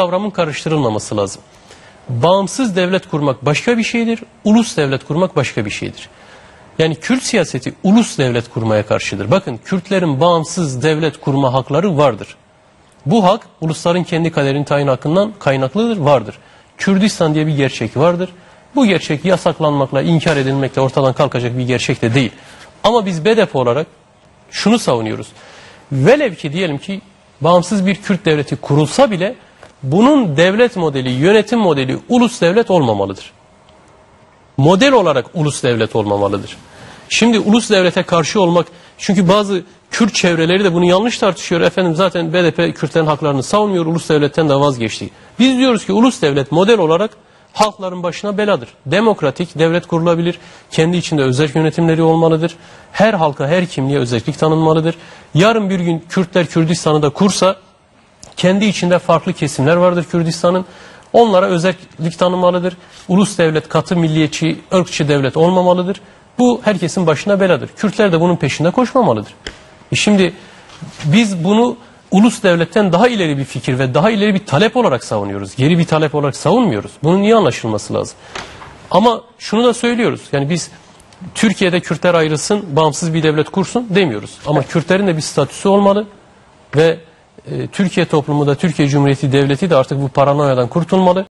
kavramın karıştırılmaması lazım. Bağımsız devlet kurmak başka bir şeydir, ulus devlet kurmak başka bir şeydir. Yani Kürt siyaseti ulus devlet kurmaya karşıdır. Bakın Kürtlerin bağımsız devlet kurma hakları vardır. Bu hak ulusların kendi kaderini tayin hakkından kaynaklıdır, vardır. Kürdistan diye bir gerçek vardır. Bu gerçek yasaklanmakla, inkar edilmekle ortadan kalkacak bir gerçek de değil. Ama biz BDP olarak şunu savunuyoruz. Velev ki diyelim ki bağımsız bir Kürt devleti kurulsa bile bunun devlet modeli, yönetim modeli ulus devlet olmamalıdır. Model olarak ulus devlet olmamalıdır. Şimdi ulus devlete karşı olmak çünkü bazı Kürt çevreleri de bunu yanlış tartışıyor. Efendim zaten BDP Kürtlerin haklarını savunmuyor, ulus devletten de vazgeçti. Biz diyoruz ki ulus devlet model olarak halkların başına beladır. Demokratik devlet kurulabilir, kendi içinde özel yönetimleri olmalıdır. Her halka, her kimliğe özellik tanınmalıdır. Yarın bir gün Kürtler Kürdistan'ı da kursa kendi içinde farklı kesimler vardır Kürdistan'ın. Onlara özellik tanınmalıdır. Ulus devlet, katı milliyetçi, ırkçı devlet olmamalıdır. Bu herkesin başına beladır. Kürtler de bunun peşinde koşmamalıdır. E şimdi biz bunu ulus devletten daha ileri bir fikir ve daha ileri bir talep olarak savunuyoruz. Geri bir talep olarak savunmuyoruz. Bunun niye anlaşılması lazım? Ama şunu da söylüyoruz. Yani biz Türkiye'de Kürtler ayrılsın, bağımsız bir devlet kursun demiyoruz. Ama Kürtlerin de bir statüsü olmalı ve Türkiye toplumu da Türkiye Cumhuriyeti Devleti de artık bu paranoyadan kurtulmalı.